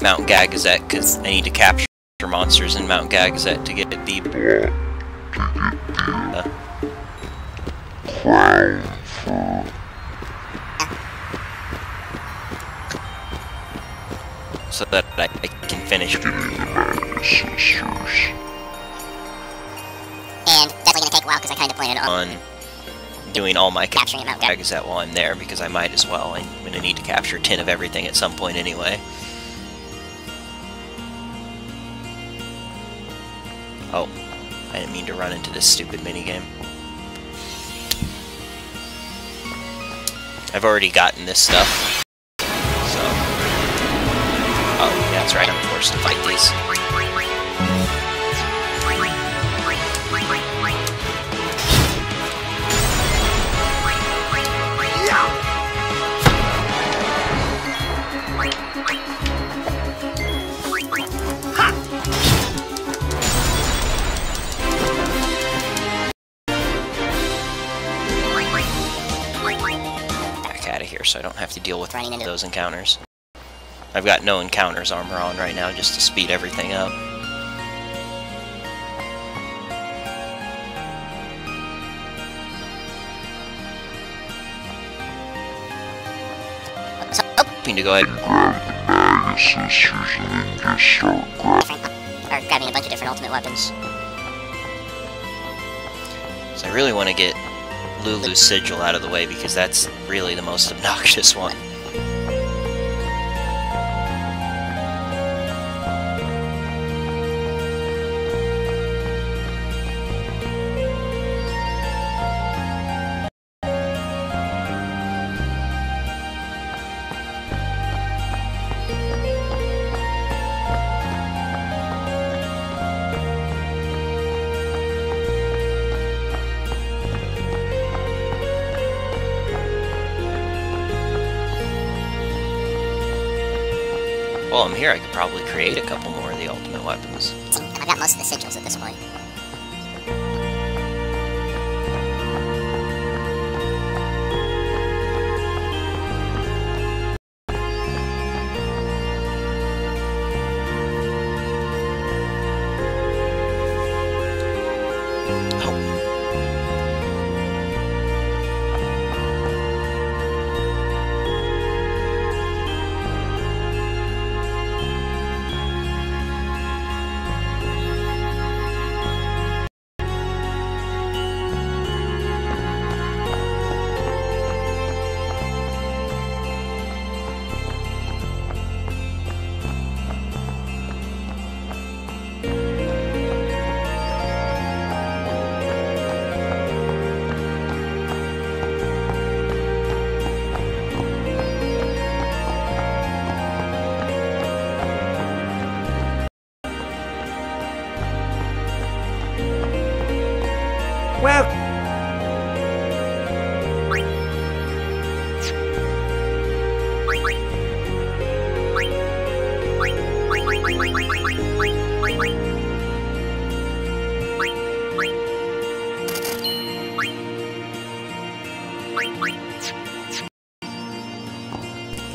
Mount Gagazet because I need to capture monsters in Mount Gagazet to get it deep. Uh, so that I, I can finish And definitely gonna take a while because I kind of planned on on doing all my capturing Mount Gag. Gagazet while I'm there because I might as well. I'm going to need to capture 10 of everything at some point anyway. Oh, I didn't mean to run into this stupid minigame. I've already gotten this stuff, so... Oh, that's right, I'm forced to fight these. Here so I don't have to deal with those encounters. I've got no encounters armor on right now just to speed everything up. So, oh, Hoping to go ahead different, or grabbing a bunch of different ultimate weapons. So I really want to get Lulu's sigil out of the way because that's really the most obnoxious one. Sigils at this point.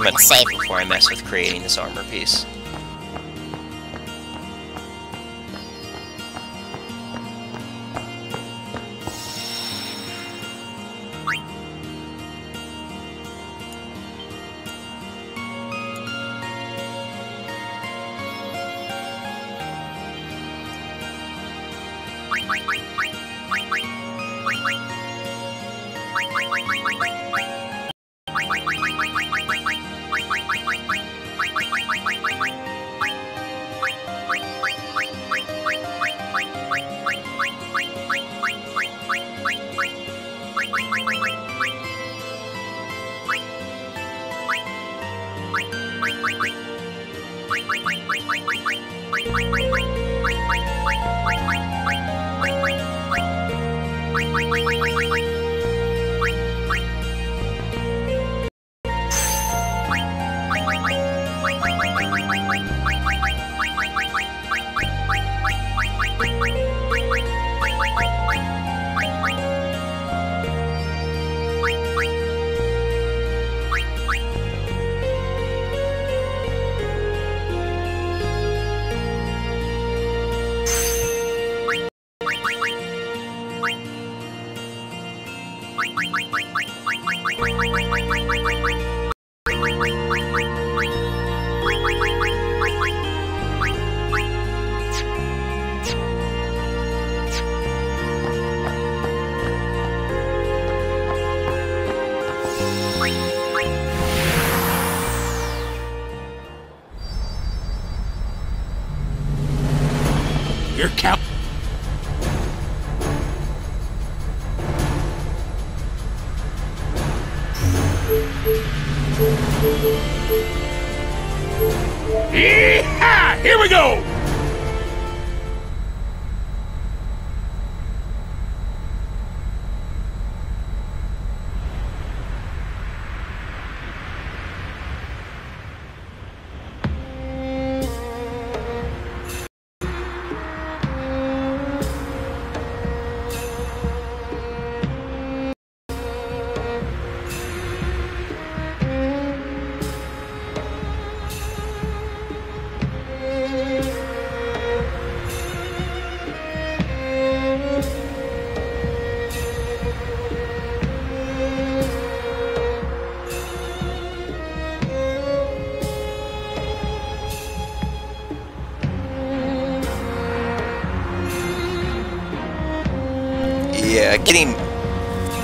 I'm gonna save before I mess with creating this armor piece.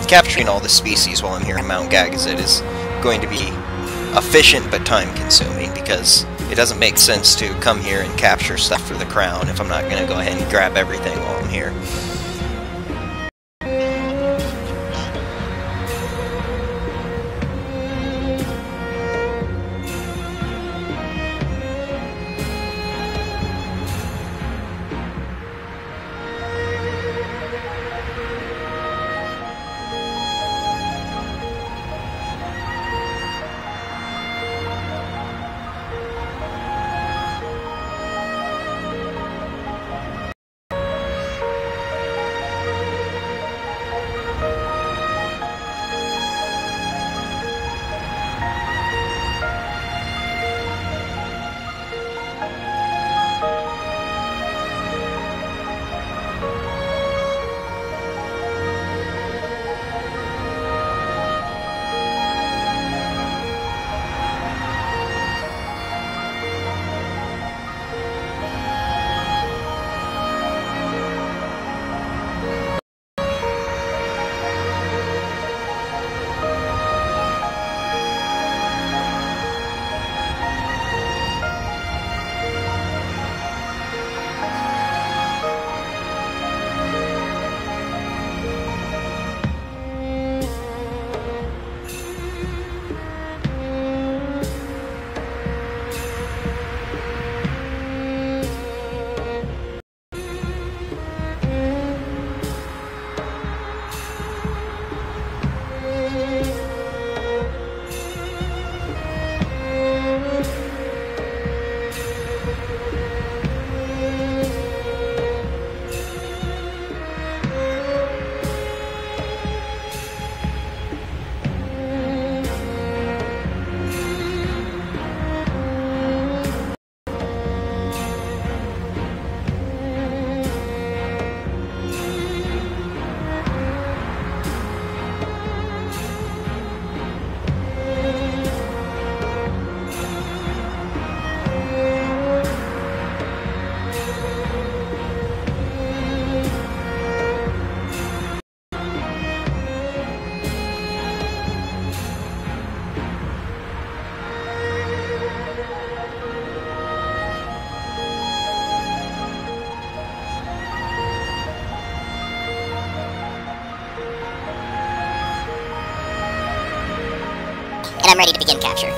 Capturing all the species while I'm here in Mount Gagazet is going to be efficient but time consuming because it doesn't make sense to come here and capture stuff for the crown if I'm not going to go ahead and grab everything while I'm here. Begin capture.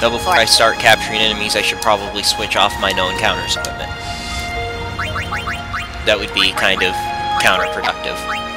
Now before I start capturing enemies, I should probably switch off my no encounters equipment. That would be kind of counterproductive.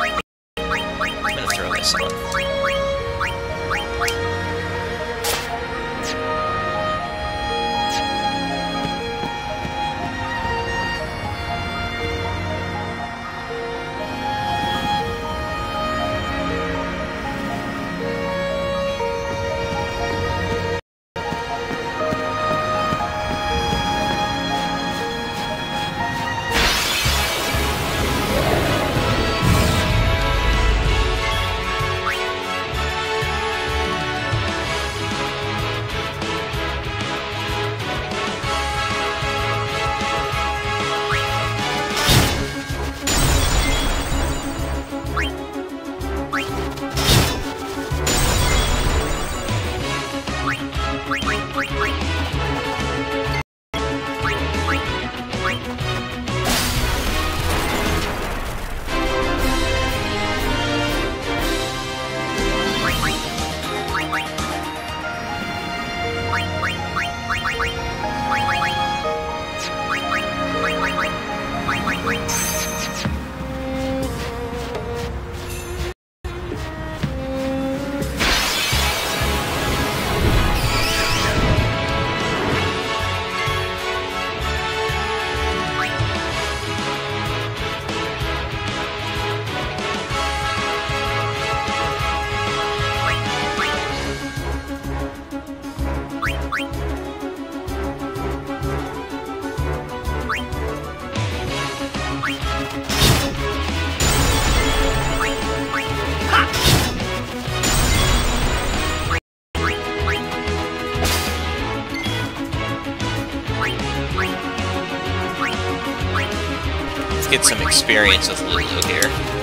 Experience with Lulu here.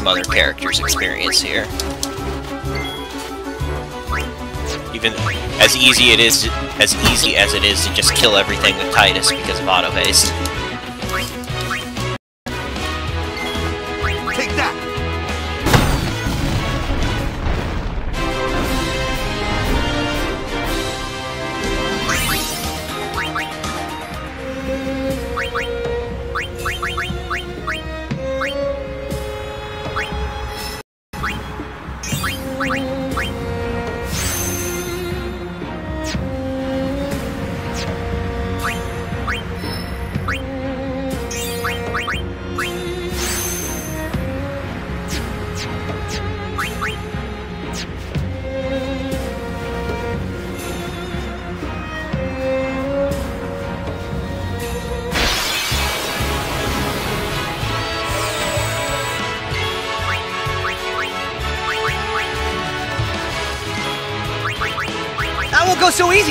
Some other characters' experience here. Even as easy it is, as easy as it is to just kill everything with Tidus because of auto haste.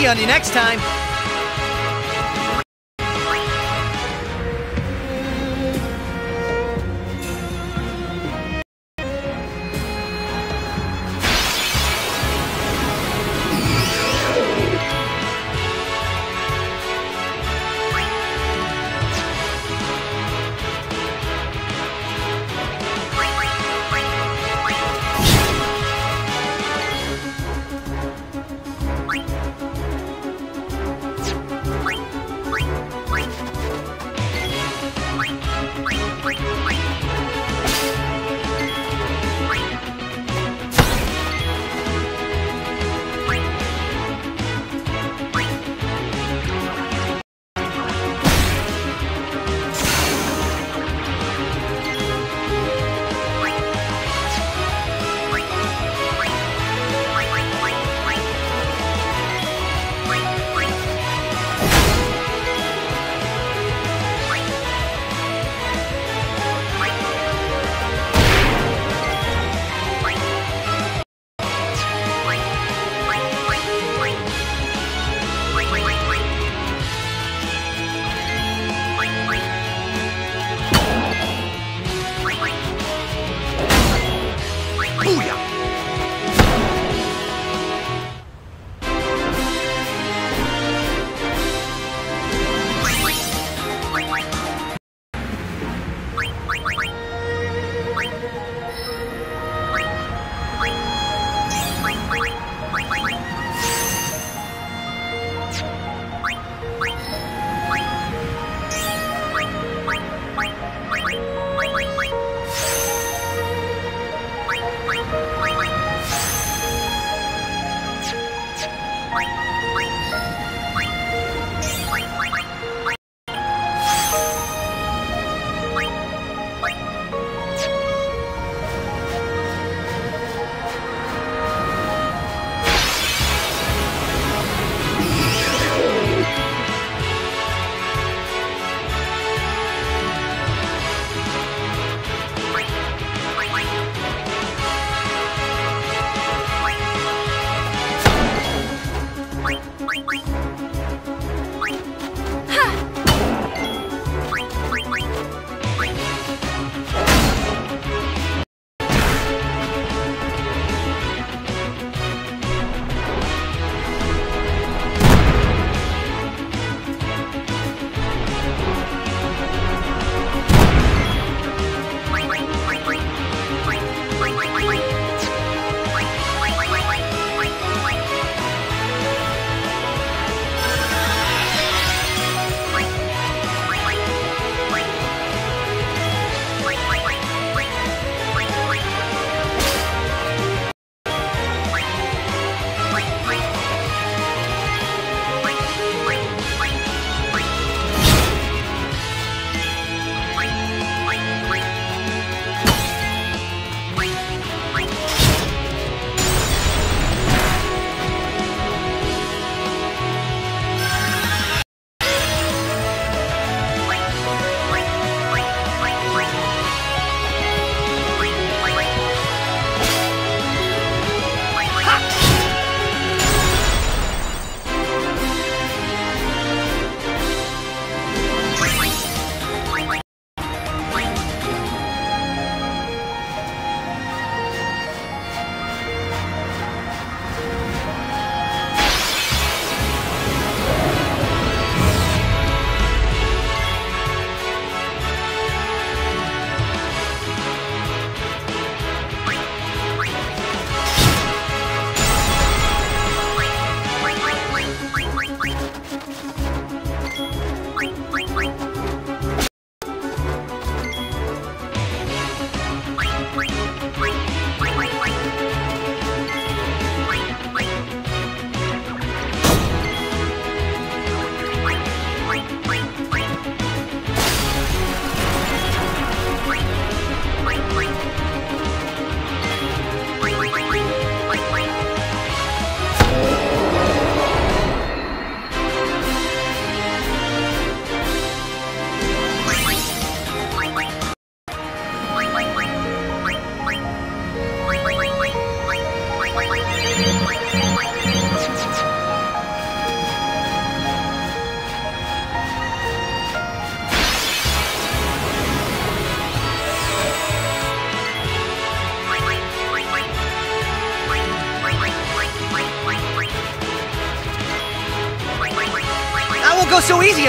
On you next time.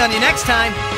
On you next time.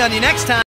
On you next time.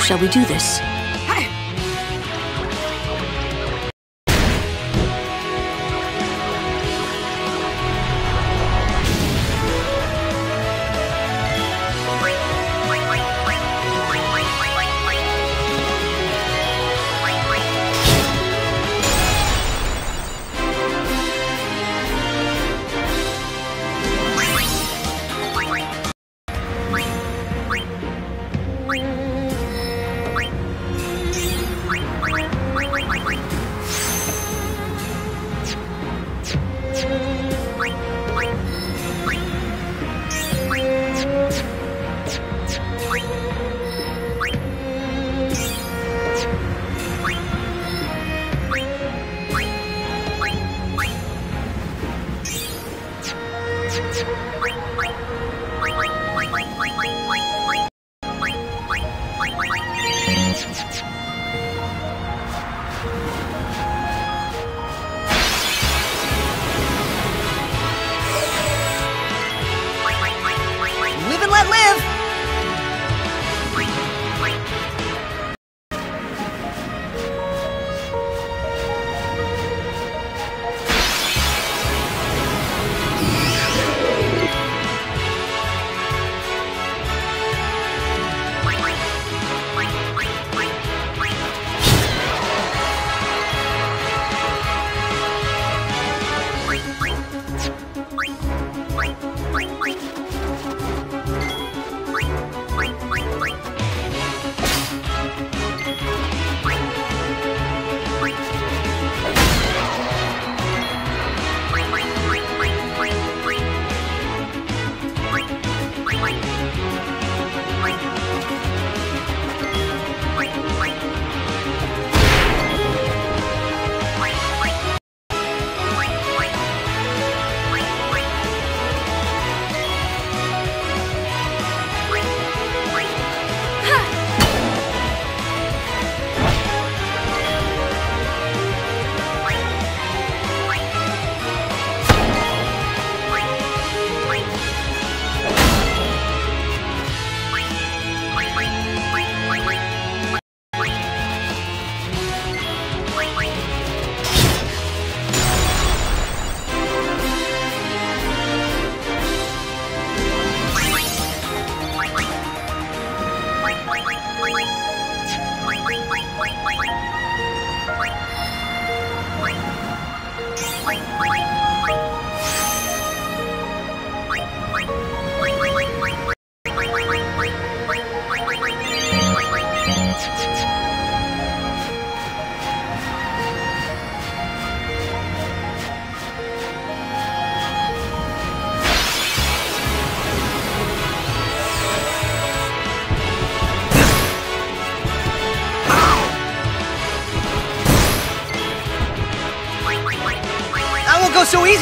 Shall we do this?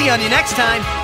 So easy on you next time!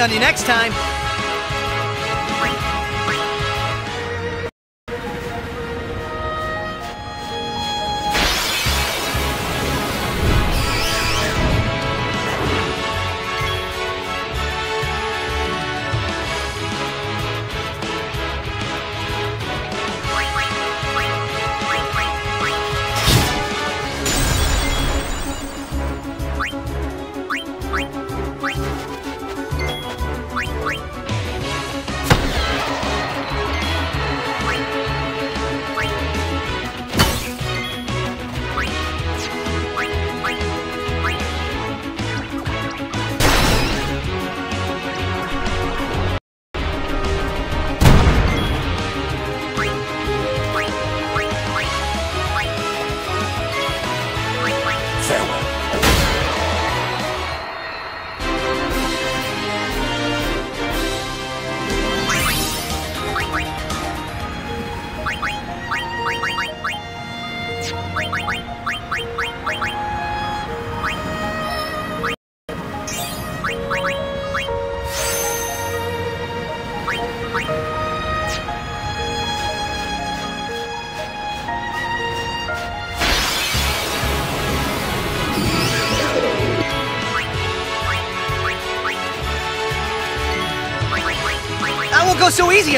On you next time.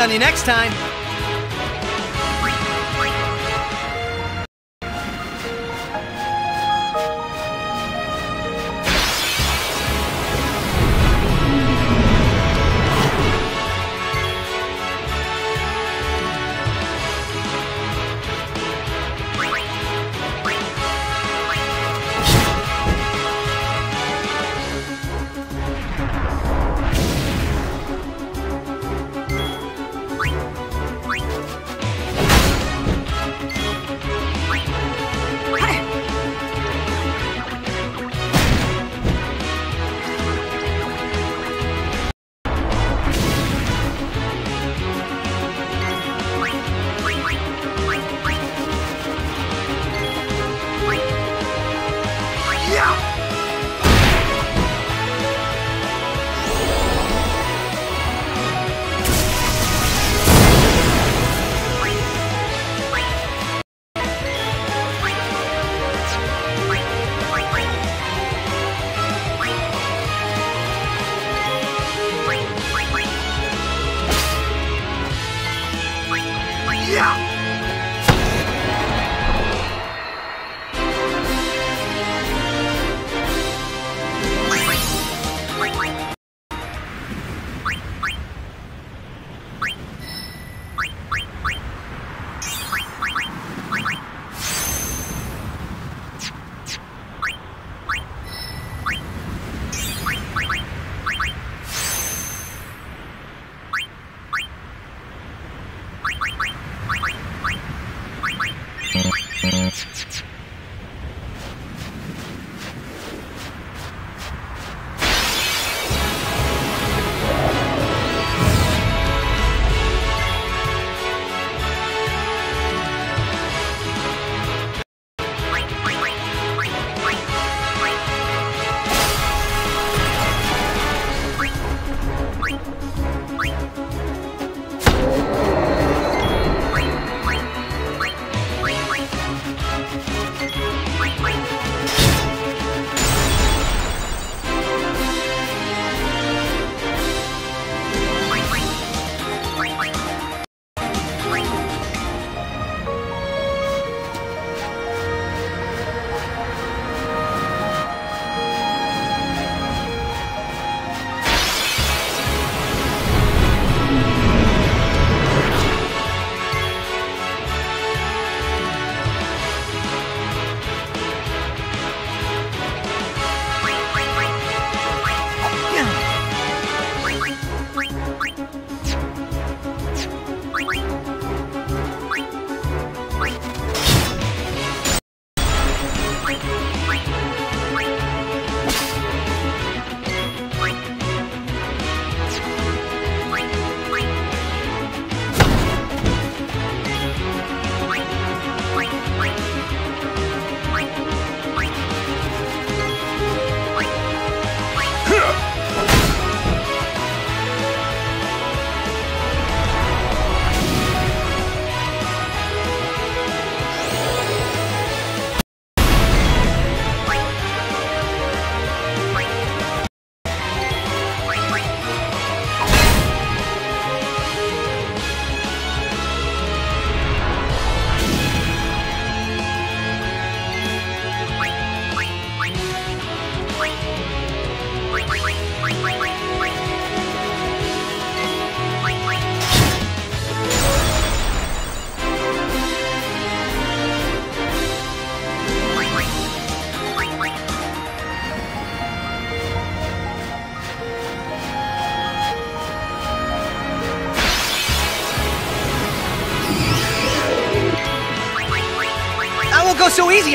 On you next time.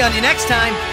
On you next time.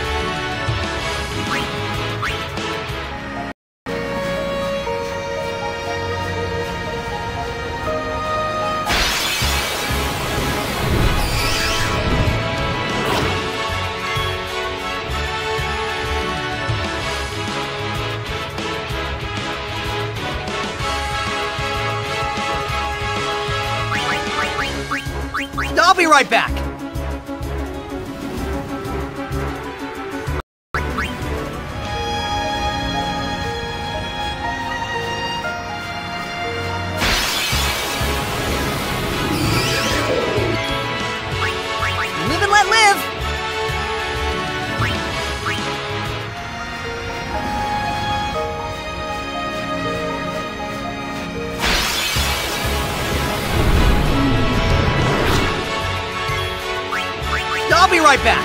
Right back.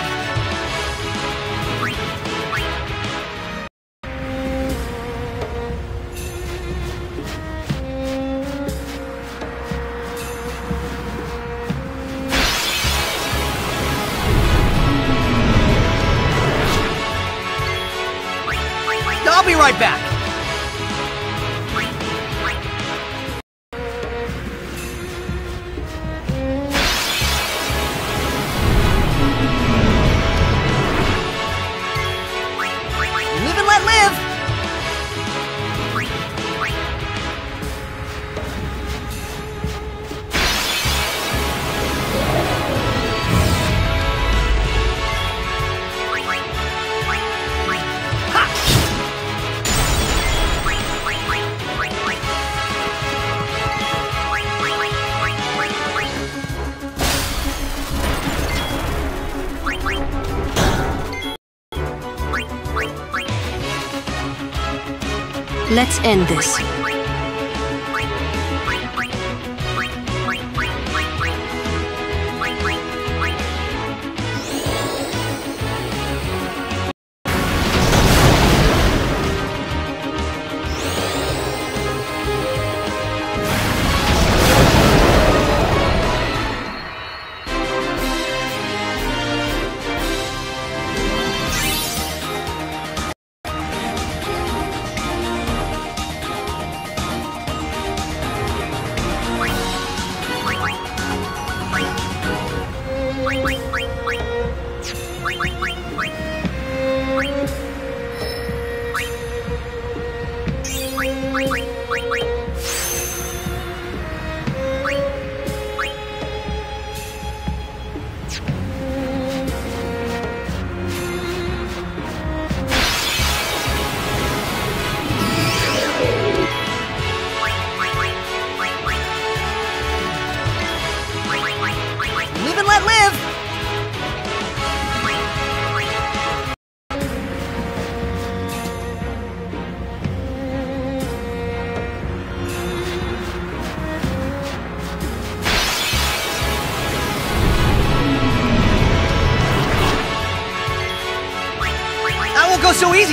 Let's end this.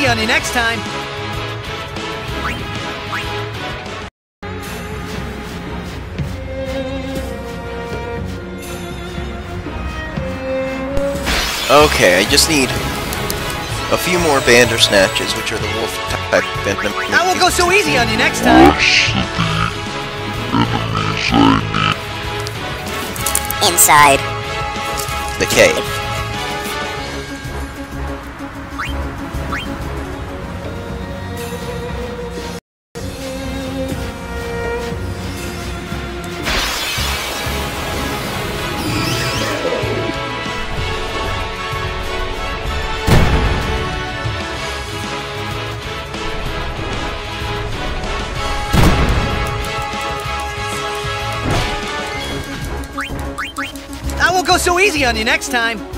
Go so easy on you next time. Okay, I just need a few more Bandersnatches, which are the wolf type venom. I won't go so easy on you next time. Inside. The cave. Easy on you next time.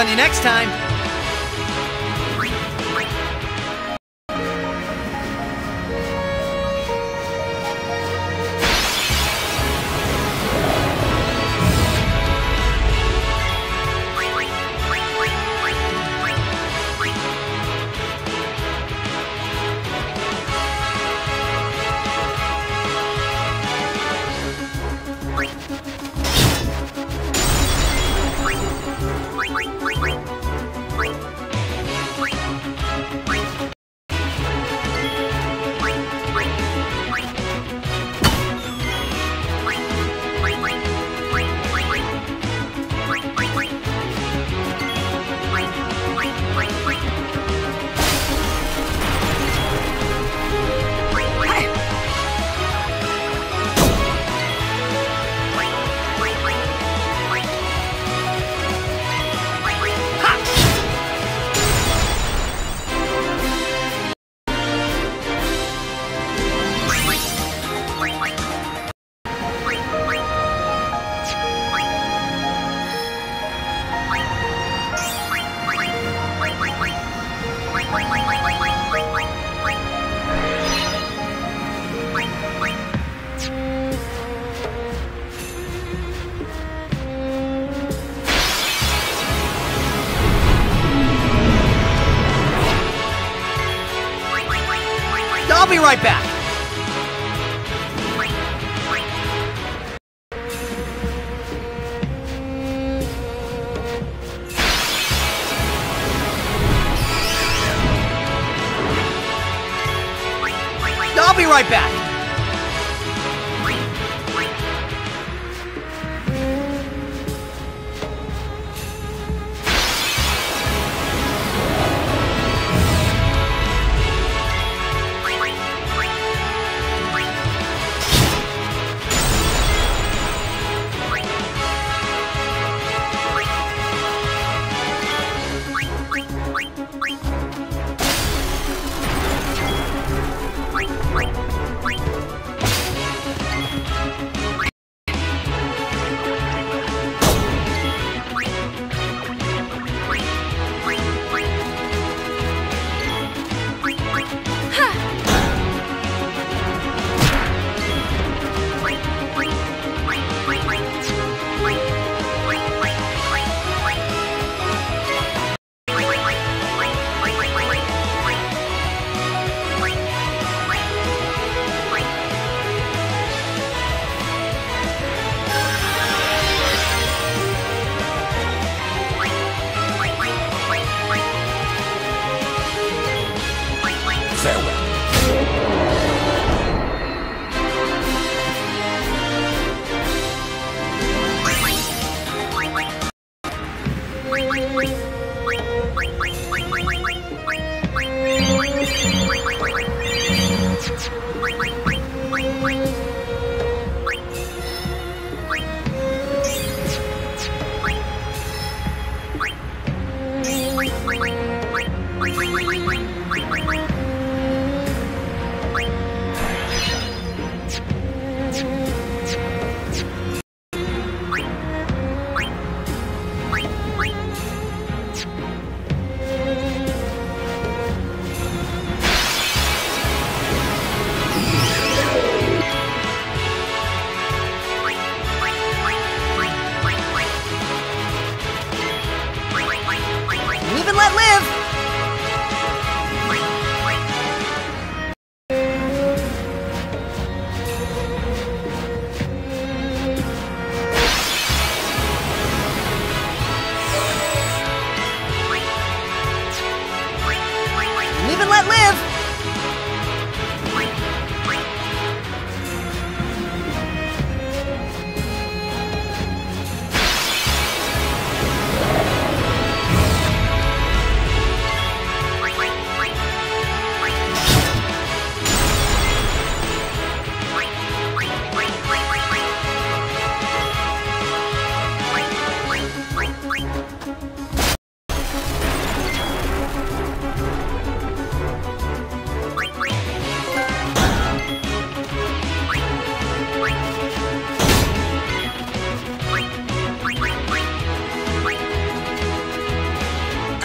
On you next time.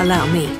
Allow me.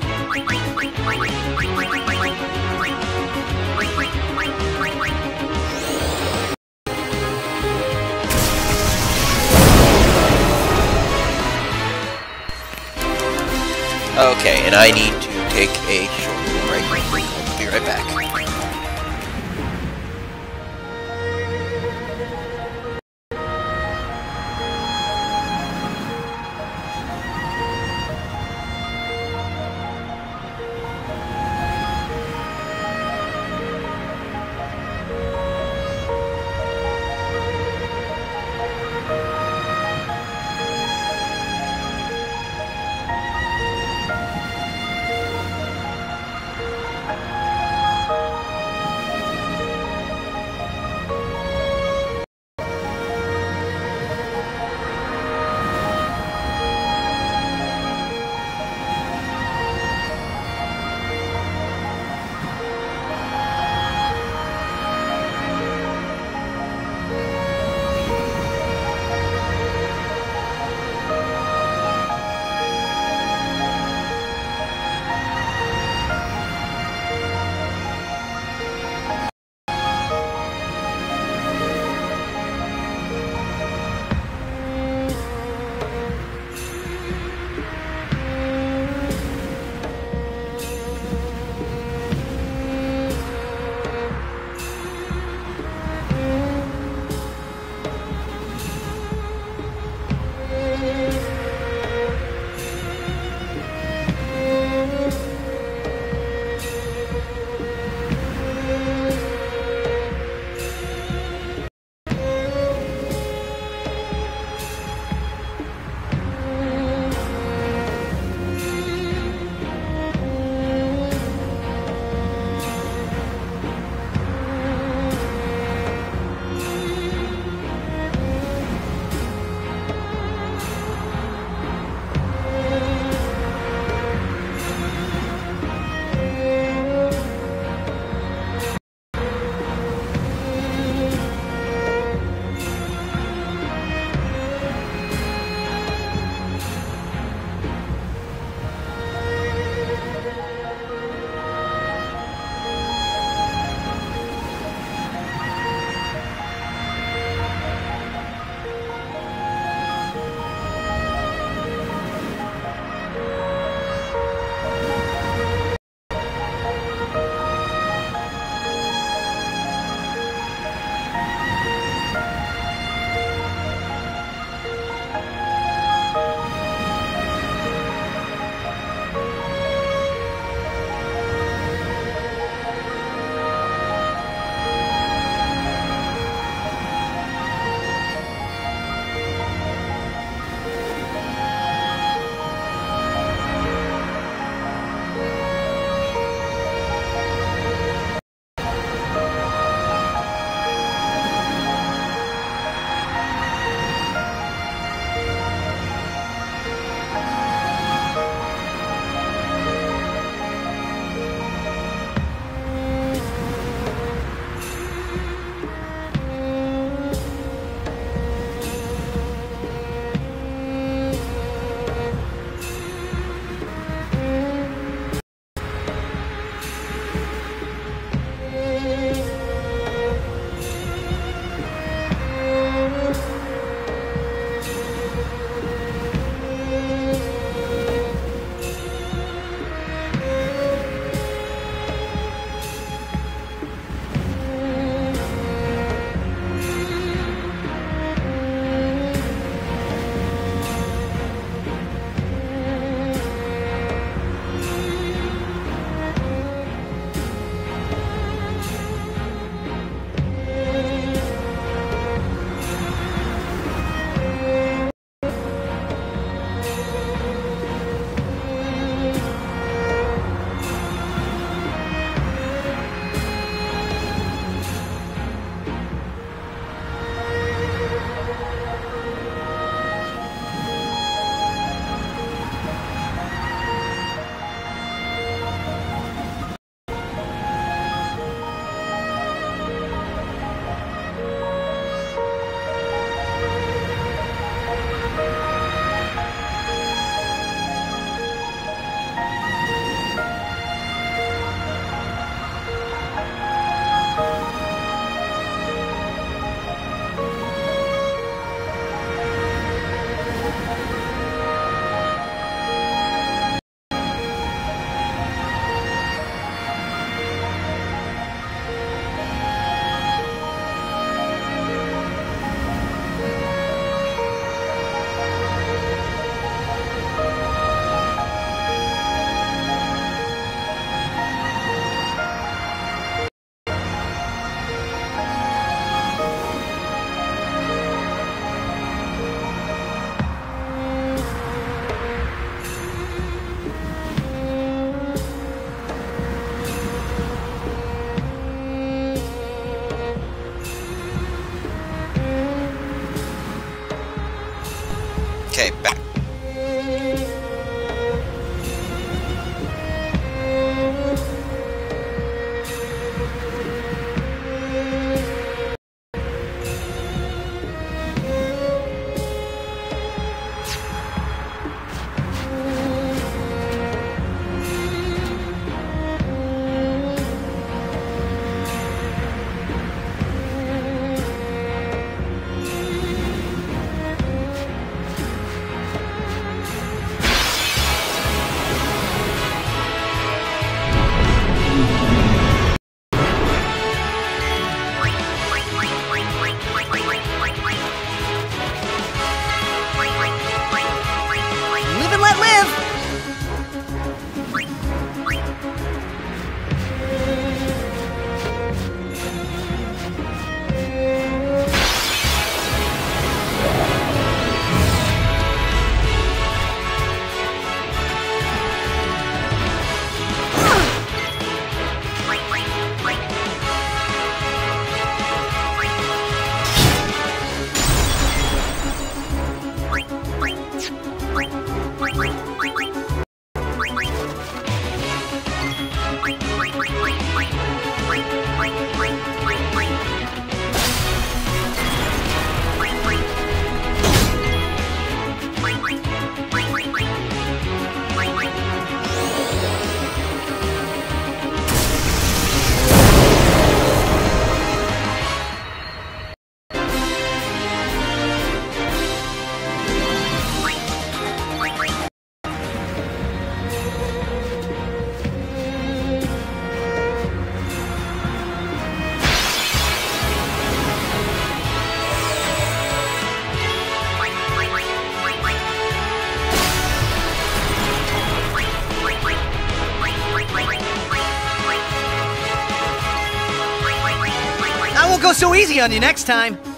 Easy on you next time.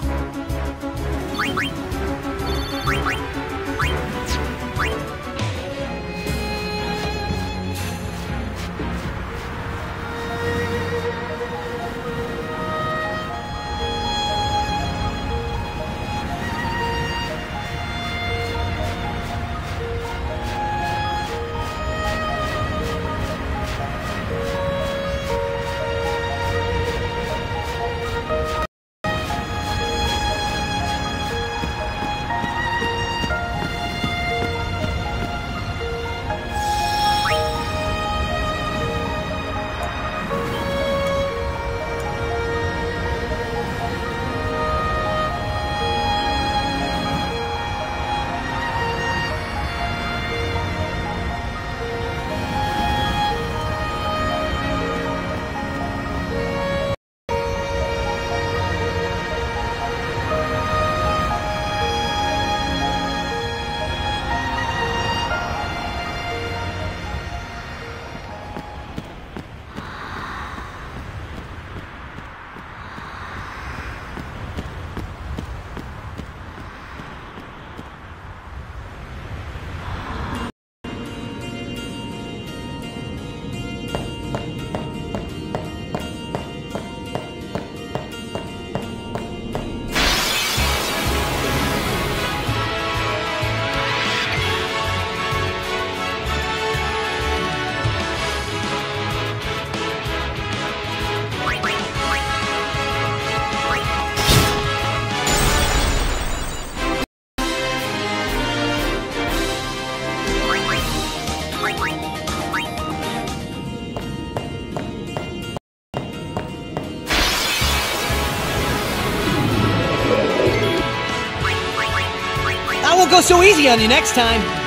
So easy on you next time.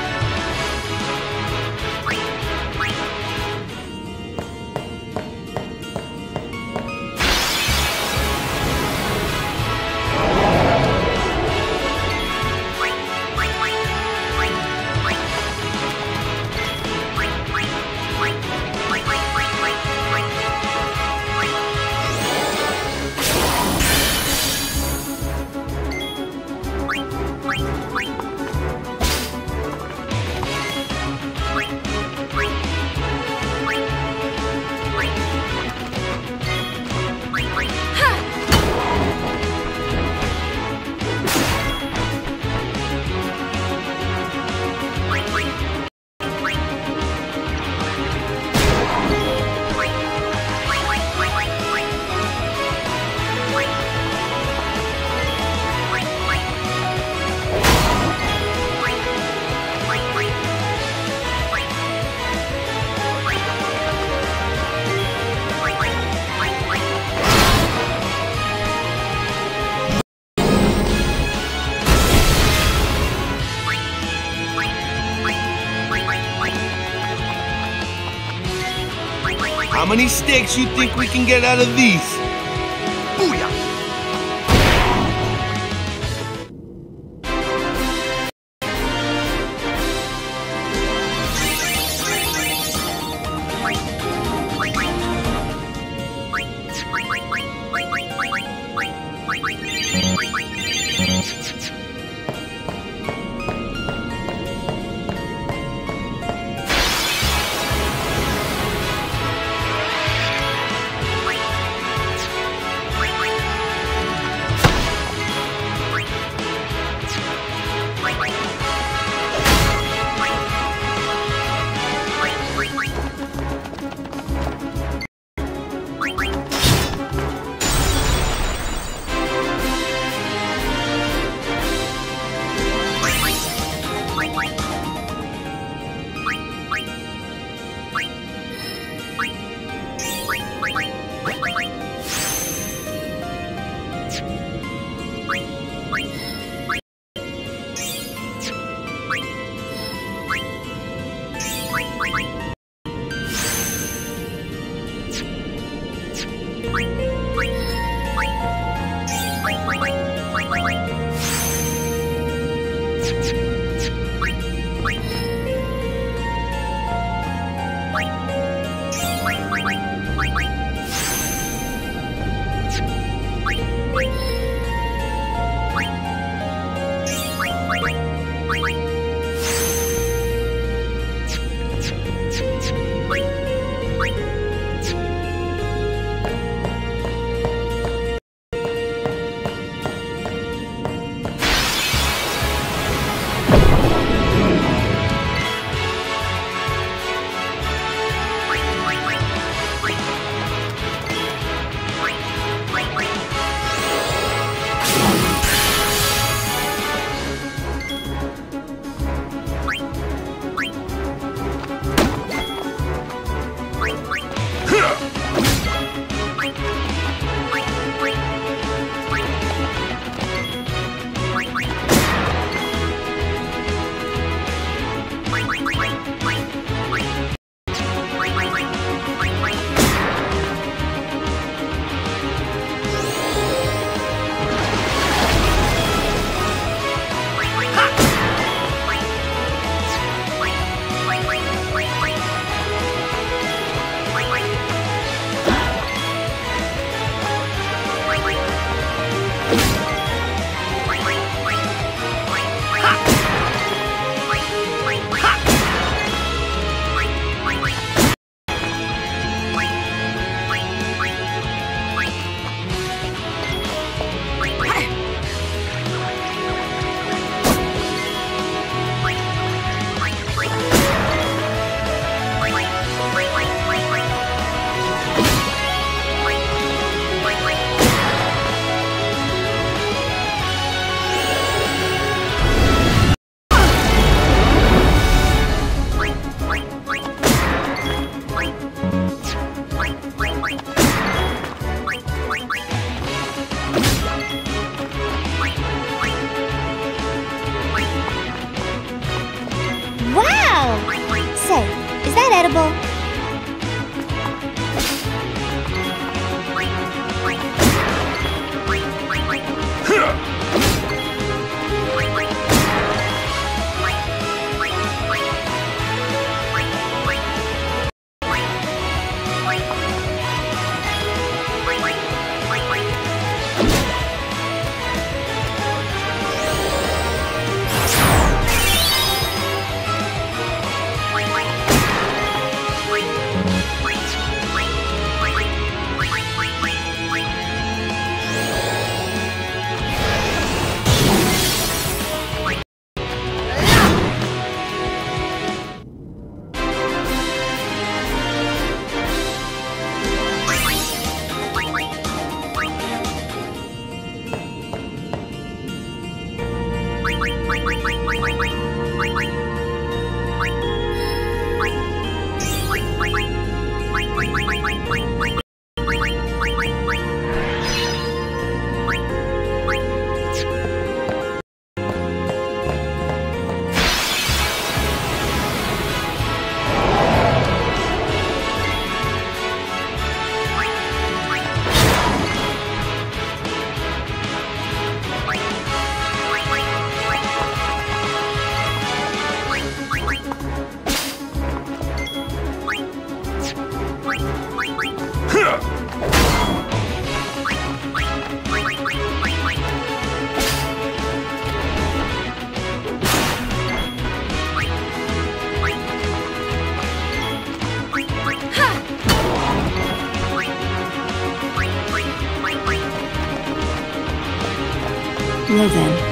You think we can get out of these?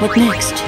What next?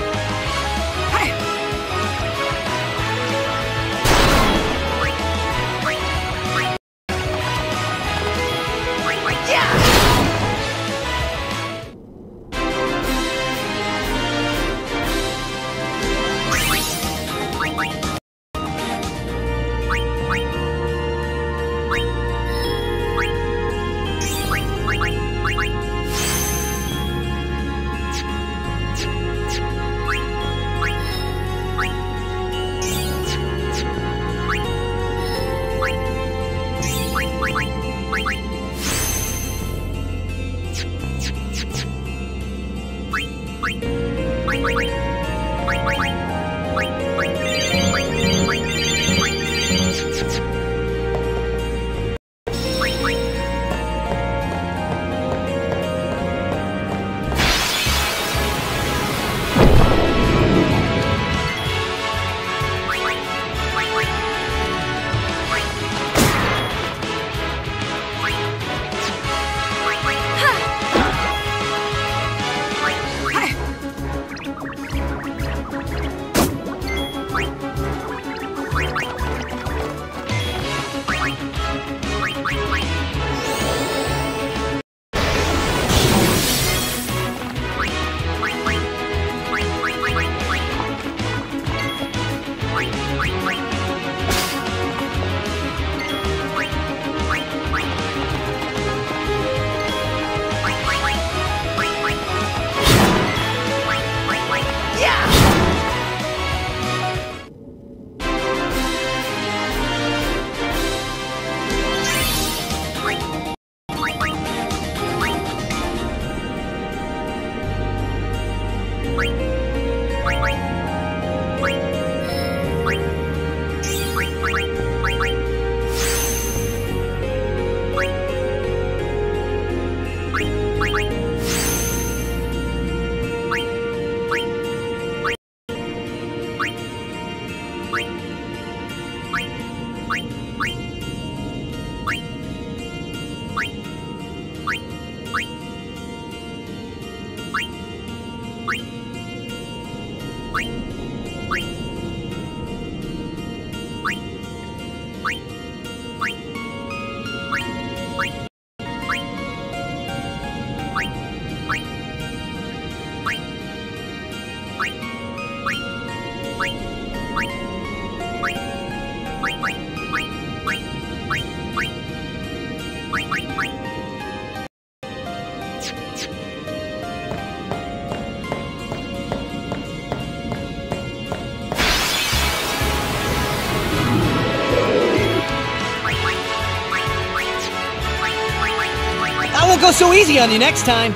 So easy on you next time.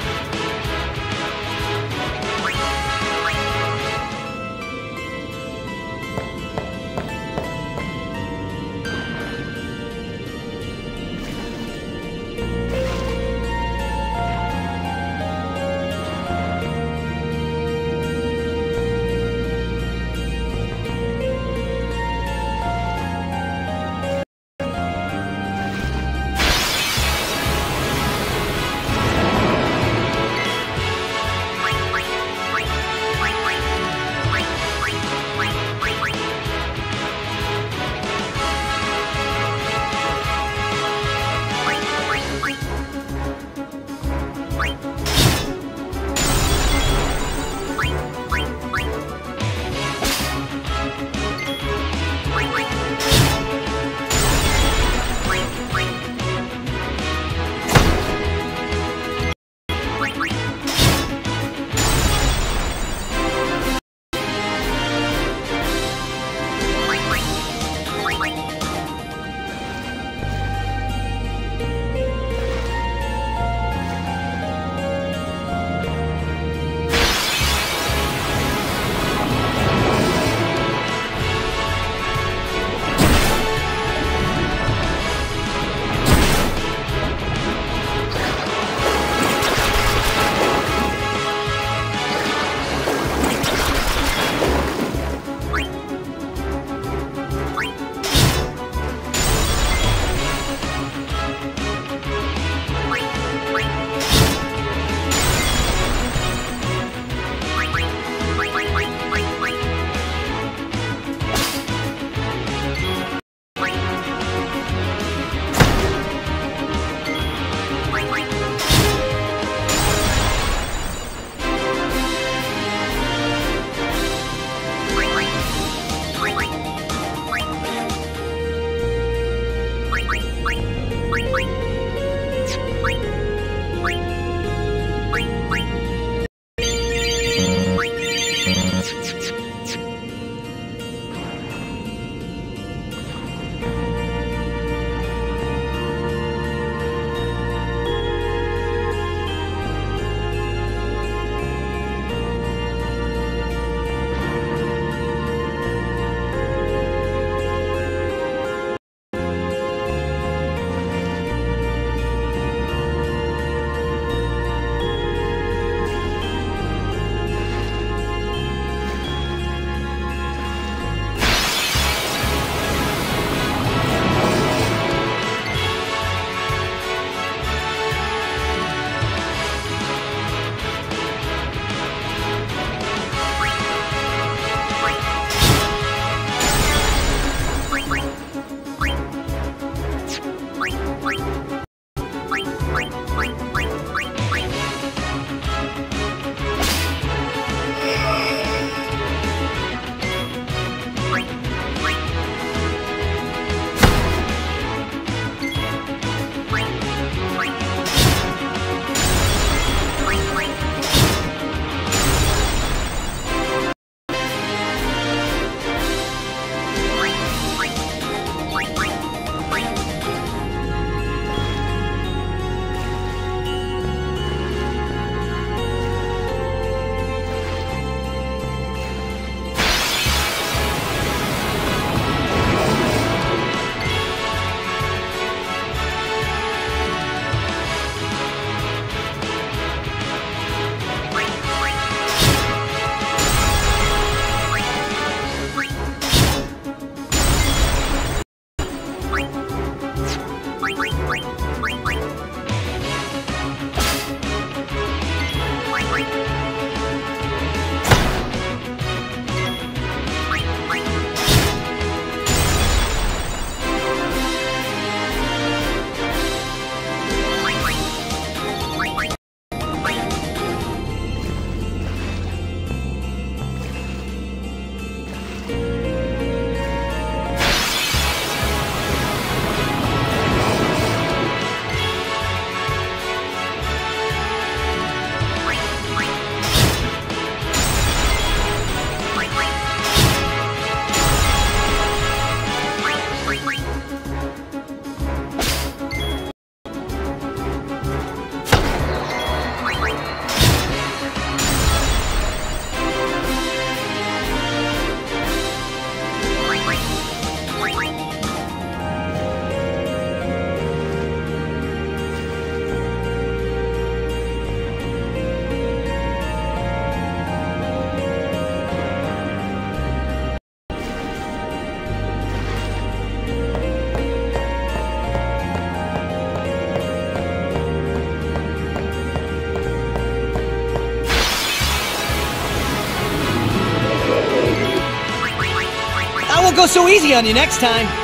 So easy on you next time.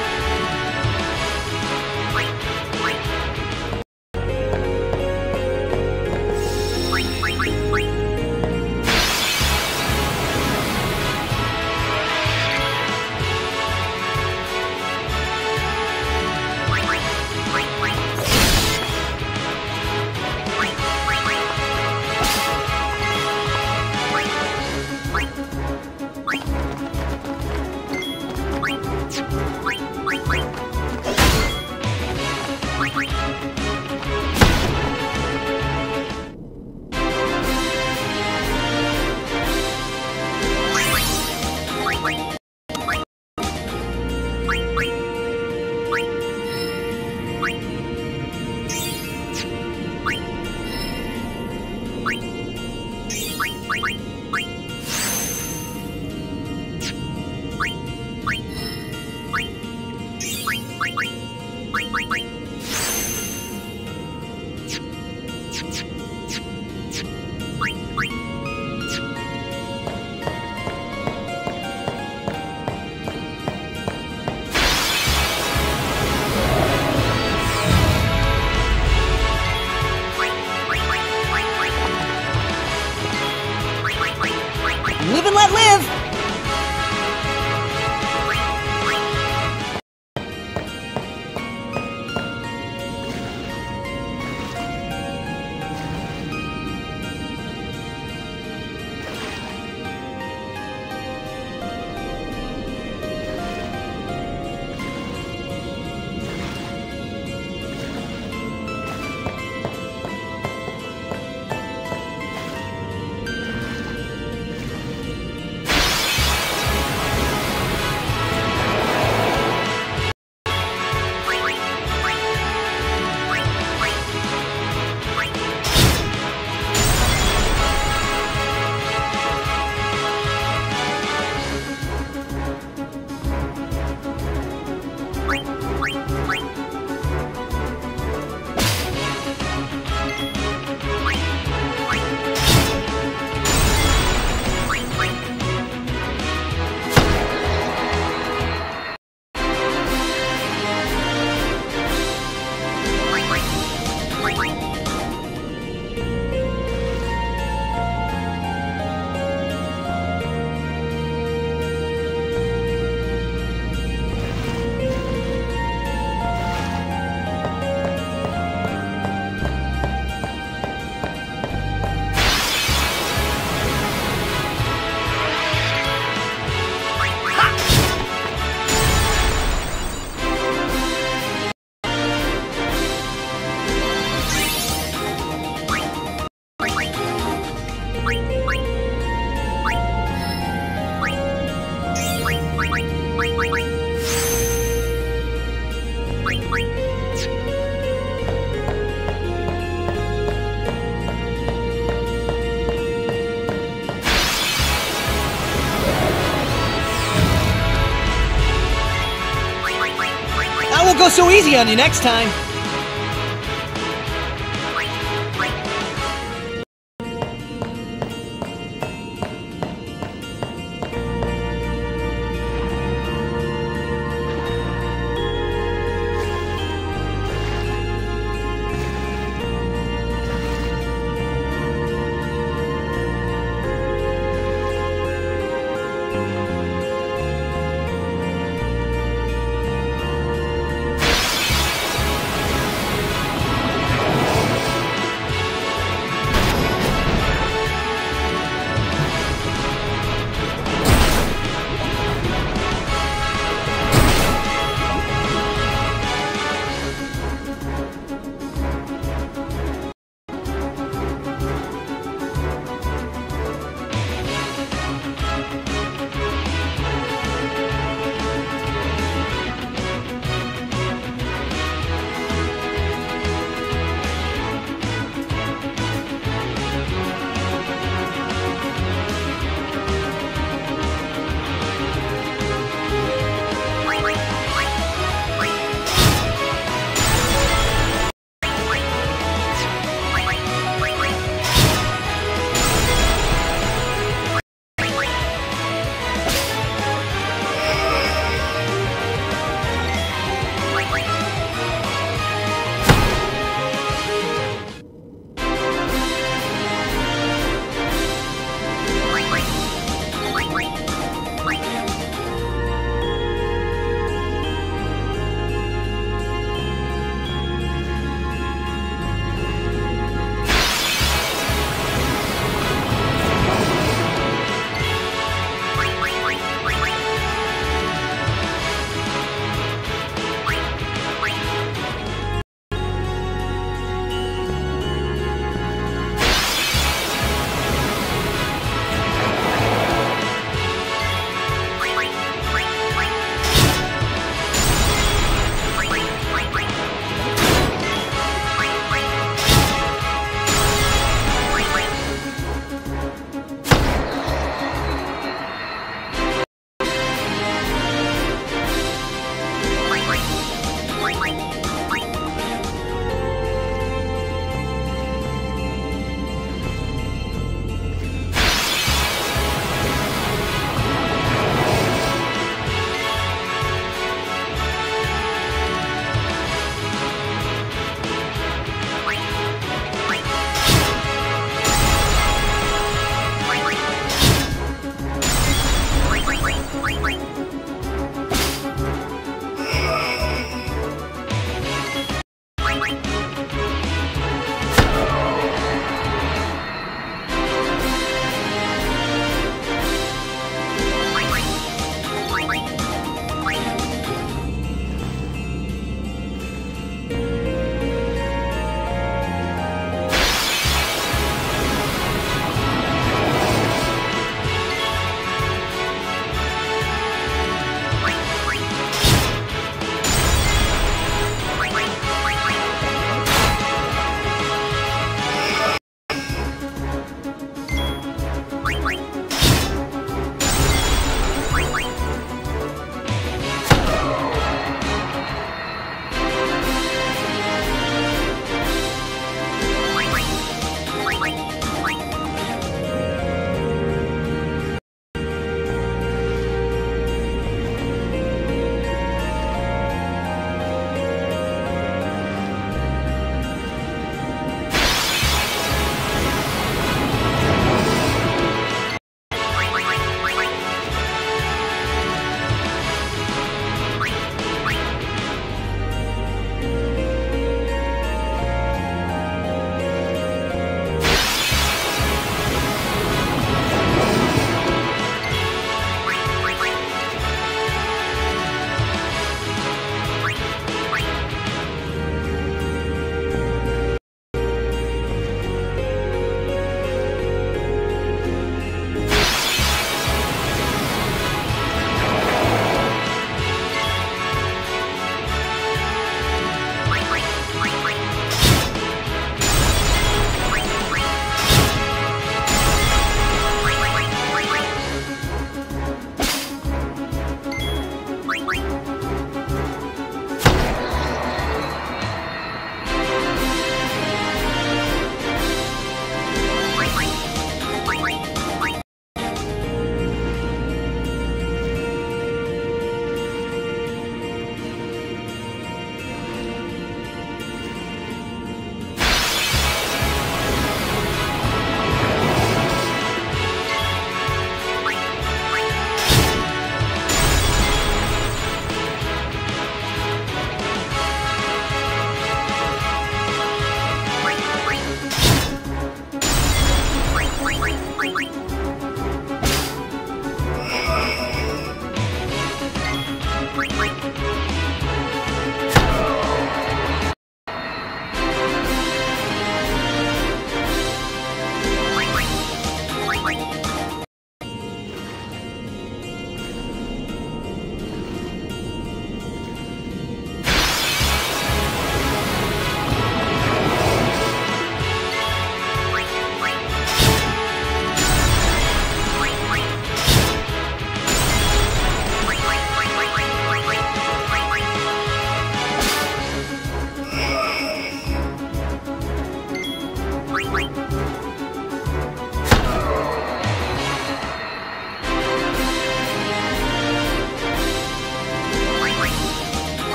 So easy on you next time.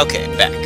Okay, back.